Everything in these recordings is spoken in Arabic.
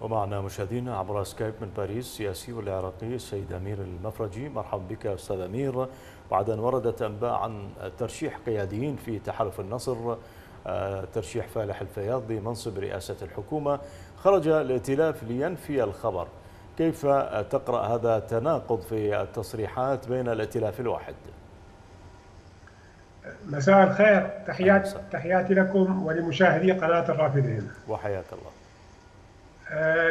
ومعنا مشاهدينا عبر سكايب من باريس سياسي العراقي السيد أمير المفرجي. مرحبا بك أستاذ أمير. بعد أن وردت أنباء عن ترشيح قياديين في تحالف النصر آه، ترشيح فالح الفياض لمنصب رئاسة الحكومة خرج الائتلاف لينفي الخبر. كيف تقرأ هذا التناقض في التصريحات بين الائتلاف الواحد؟ مساء الخير. تحيات تحياتي لكم ولمشاهدي قناة الرافدين. وحياك الله.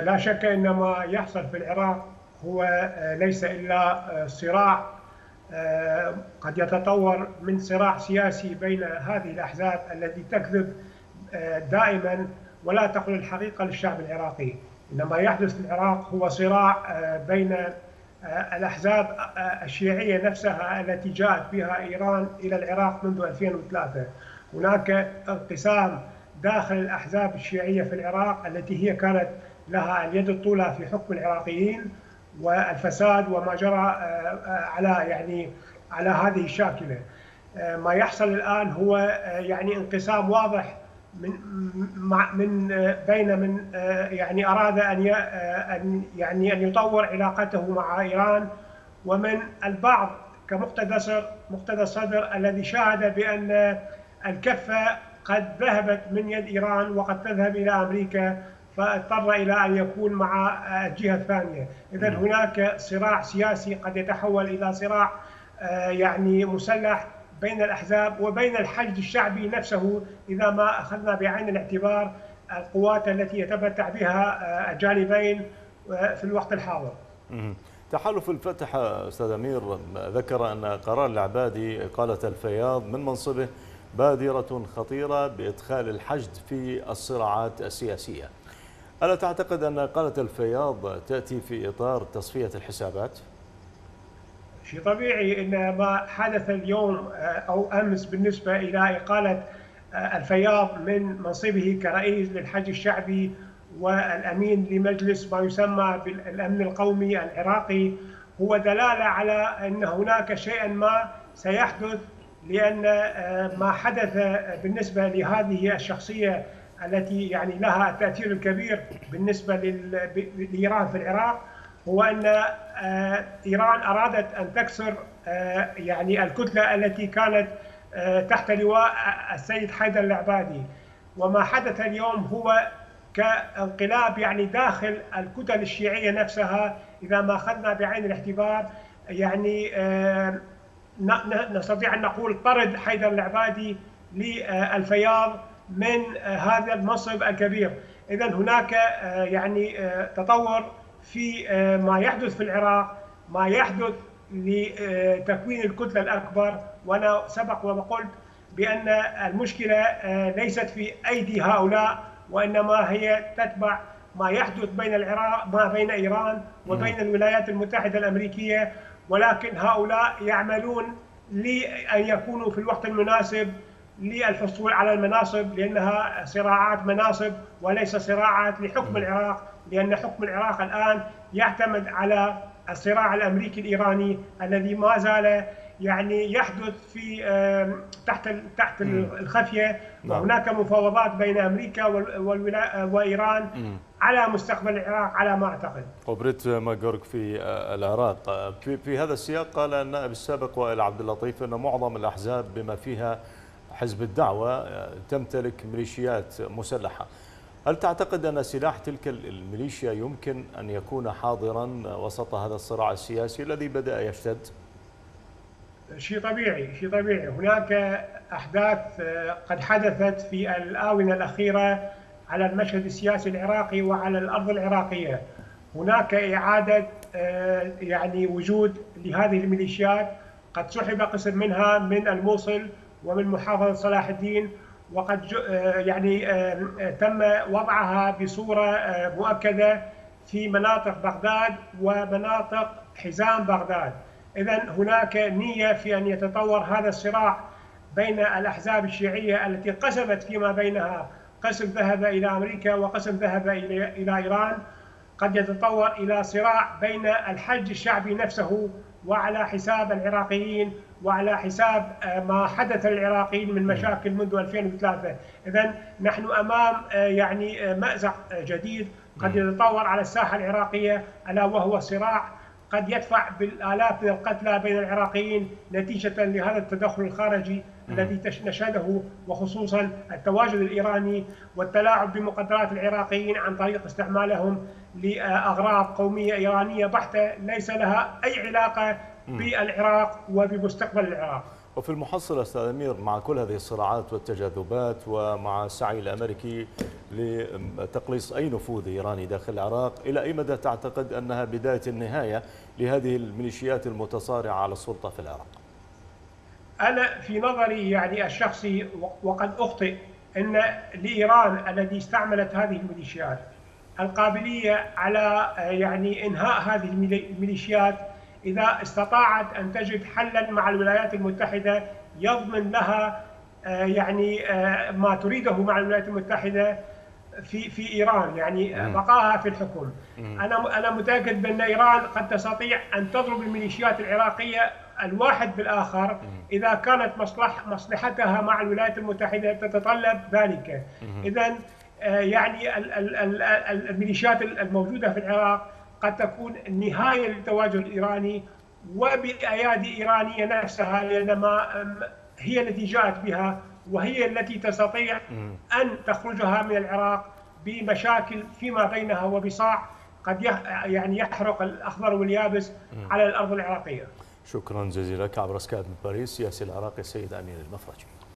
لا شك إن ما يحصل في العراق هو آه، ليس إلا آه، صراع قد يتطور من صراع سياسي بين هذه الأحزاب التي تكذب دائما ولا تقول الحقيقة للشعب العراقي. إنما يحدث في العراق هو صراع بين الأحزاب الشيعية نفسها التي جاءت بها إيران إلى العراق منذ 2003 هناك انقسام داخل الأحزاب الشيعية في العراق التي هي كانت لها اليد الطولى في حكم العراقيين والفساد وما جرى آه، آه، على يعني على هذه الشاكلة. آه، ما يحصل الآن هو يعني انقسام واضح من من بين من يعني أراد أن أن يعني أن يطور علاقته مع إيران ومن البعض كمقتدى مقتدى الصدر الذي شاهد بأن الكفة قد ذهبت من يد إيران وقد تذهب إلى أمريكا فاضطر إلى أن يكون مع الجهه الثانية، اذا هناك صراع سياسي قد يتحول إلى صراع آه، يعني مسلح بين الأحزاب وبين الحشد الشعبي نفسه إذا ما أخذنا بعين الاعتبار القوات التي يتمتع بها آه، الجانبين آه، في الوقت الحاضر. تحالف الفتح أستاذ أمير ذكر أن قرار العبادي إقالة الفياض من منصبه بادرة خطيرة بإدخال الحشد في الصراعات السياسية. ألا تعتقد أن إقالة الفياض تأتي في إطار تصفية الحسابات؟ شيء طبيعي أن ما حدث اليوم آه، أو أمس بالنسبة إلى إقالة آه، الفياض من منصبه كرئيس للحج الشعبي والأمين لمجلس ما يسمى بالأمن القومي العراقي هو دلالة على أن هناك شيئا ما سيحدث لأن آه، ما حدث بالنسبة لهذه الشخصية التي يعني لها التاثير الكبير بالنسبة لإيران في العراق هو أن آه، إيران أرادت أن تكسر آه، يعني الكتلة التي كانت آه، تحت لواء السيد حيدر العبادي. وما حدث اليوم هو كانقلاب يعني داخل الكتل الشيعية نفسها. إذا ما أخذنا بعين الاعتبار يعني نستطيع أن نقول طرد حيدر العبادي للفياض. من آه، هذا المنصب الكبير. اذا هناك آه، يعني آه، تطور في ما يحدث في العراق ما يحدث لتكوين الكتلة الأكبر. وأنا سبق وقلت بأن المشكلة ليست في أيدي هؤلاء وإنما هي تتبع ما يحدث بين العراق ما بين إيران وبين الولايات المتحدة الأمريكية. ولكن هؤلاء يعملون لأن يكونوا في الوقت المناسب للحصول على المناصب لأنها صراعات مناصب وليس صراعات لحكم العراق لأن حكم العراق الآن يعتمد على الصراع الأمريكي الإيراني الذي ما زال يعني يحدث في تحت تحت الخفية. نعم. وهناك مفاوضات بين أمريكا وإيران على مستقبل العراق على ما أعتقد. وبريت ماجورك في آه، العراق في, في هذا السياق قال النائب السابق وائل عبد اللطيف إن معظم الأحزاب بما فيها حزب الدعوة تمتلك ميليشيات مسلحة. هل تعتقد أن سلاح تلك الميليشيا يمكن أن يكون حاضرا وسط هذا الصراع السياسي الذي بدأ يشتد؟ شيء طبيعي شيء طبيعي. هناك أحداث قد حدثت في الآونة الأخيرة على المشهد السياسي العراقي وعلى الأرض العراقية. هناك إعادة يعني وجود لهذه الميليشيات. قد سحب قسم منها من الموصل ومن محافظة صلاح الدين وقد آه، يعني آه، آه، تم وضعها بصورة مؤكدة في مناطق بغداد ومناطق حزام بغداد. إذا هناك نية في أن يتطور هذا الصراع بين الأحزاب الشيعية التي قسمت فيما بينها قسم ذهب إلى أمريكا وقسم ذهب إلى إيران قد يتطور إلى صراع بين الحج الشعبي نفسه وعلى حساب العراقيين وعلى حساب آه، ما حدث للعراقيين من مشاكل منذ 2003 اذا نحن أمام آه، يعني آه، مأزق جديد. قد يتطور على الساحة العراقية ألا وهو صراع. قد يدفع بالآلاف من القتلى بين العراقيين نتيجة لهذا التدخل الخارجي. الذي نشهده وخصوصا التواجد الإيراني والتلاعب بمقدرات العراقيين عن طريق استعمالهم لأغراض قومية إيرانية بحتة ليس لها أي علاقة بالعراق وبمستقبل العراق. وفي المحصلة أستاذ أمير مع كل هذه الصراعات والتجاذبات ومع السعي الأمريكي لتقليص أي نفوذ إيراني داخل العراق إلى أي مدى تعتقد أنها بداية النهاية لهذه الميليشيات المتصارعة على السلطة في العراق؟ أنا في نظري يعني الشخصي وقد أخطئ أن لإيران الذي استعملت هذه الميليشيات القابلية على يعني إنهاء هذه الميليشيات إذا استطاعت أن تجد حلا مع الولايات المتحدة يضمن لها آه، يعني آه، ما تريده مع الولايات المتحدة في في إيران يعني بقائها في الحكم. أنا أنا متأكد بأن إيران قد تستطيع أن تضرب الميليشيات العراقية الواحد بالآخر إذا كانت مصلح مصلحتها مع الولايات المتحدة تتطلب ذلك. اذا آه، يعني الميليشيات الموجودة في العراق قد تكون نهاية للتواجد الإيراني وبايادي ايرانيه نفسها لانما هي التي جاءت بها وهي التي تستطيع أن تخرجها من العراق بمشاكل فيما بينها وبصاع قد يعني يحرق الأخضر واليابس على الأرض العراقية. شكرا جزيلا لك عبر سكايب من باريس سياسي العراقي السيد امين المفرجي.